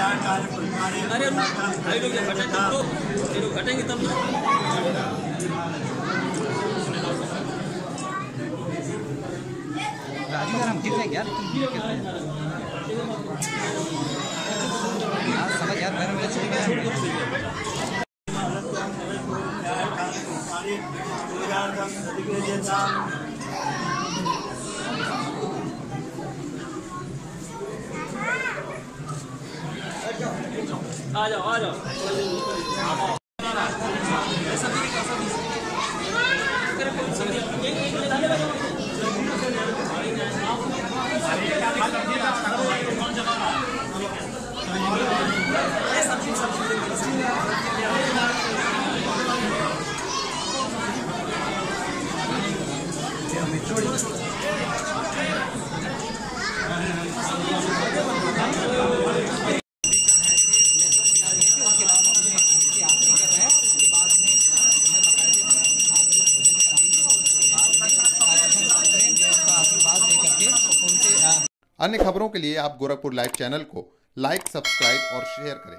अरे भाई लोग जब हटेंगे तब तो ये लोग हटेंगे तब ना। राजू यार हम गिर जाएँगे यार तुम गिर रहे यार समझ यार पैरों में लचक गया आ जाओ आ जाओ उसके अन्य खबरों के लिए आप गोरखपुर लाइव चैनल को लाइक सब्सक्राइब और शेयर करें।